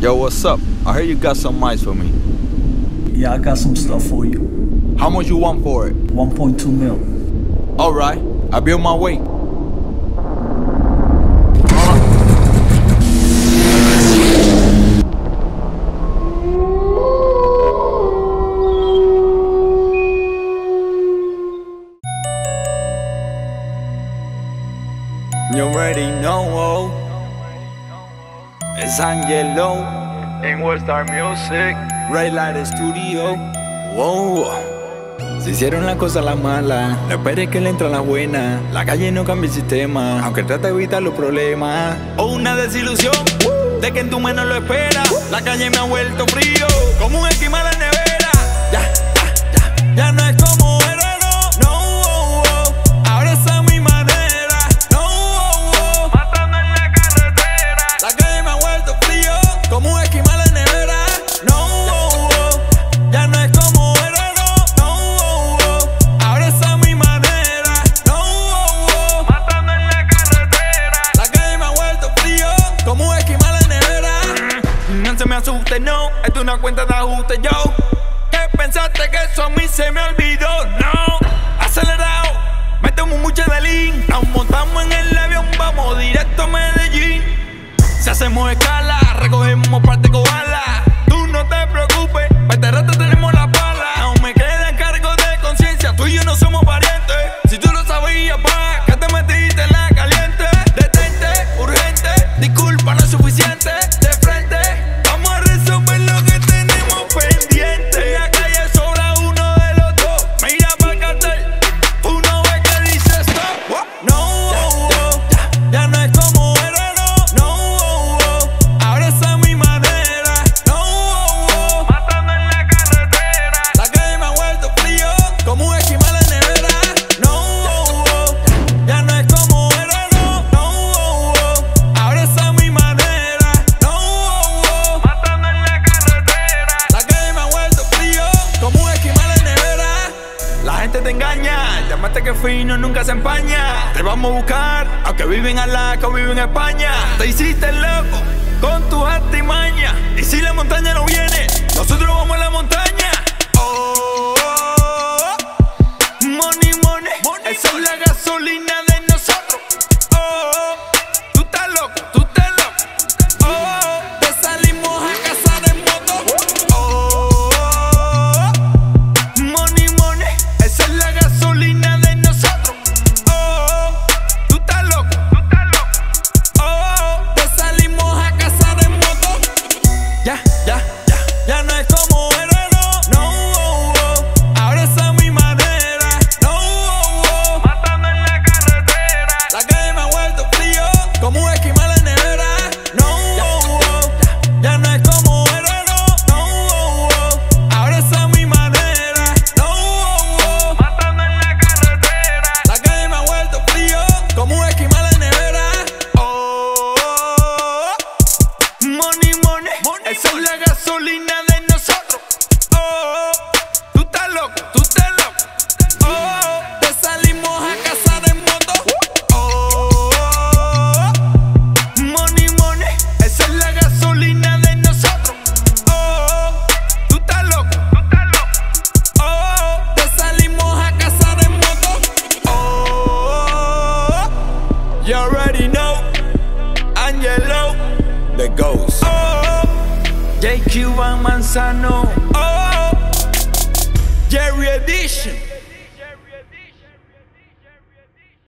Yo, what's up? I heard you got some mice for me. Yeah, I got some stuff for you. How much you want for it? 1.2 mil. Alright, I'll be on my way. You already know. Oh. It's Angelo en Westar Music. Red Light Studio. Wow. Se hicieron las cosas la mala, no esperes que le entra la buena. La calle no cambia el sistema, aunque trata de evitar los problemas. O una desilusión de que en tu menos lo esperas. La calle me ha vuelto frío, asuste, no, esto es una cuenta de ajuste, yo. ¿Qué pensaste que eso a mí se me olvidó? No, acelerado, metemos mucho de lean. Nos montamos en el avión, vamos directo a Medellín. Si hacemos escala, recogemos parte cobala. Fino nunca se empaña. Te vamos a buscar, aunque viven en Alaska o viven en España. Te hiciste loco con tu artimaña. Y si la montaña no viene, esa es la gasolina de nosotros. Oh, tú estás loco, tú estás loco. Oh, te salimos a cazar en moto. Oh, money, money, esa es la gasolina de nosotros. Oh, tú estás loco, tú estás loco. Oh, te salimos a cazar en moto. Oh, you already know, Angelo, the ghost. Oh, JQ Van Manzano. Oh, Jerry Edition.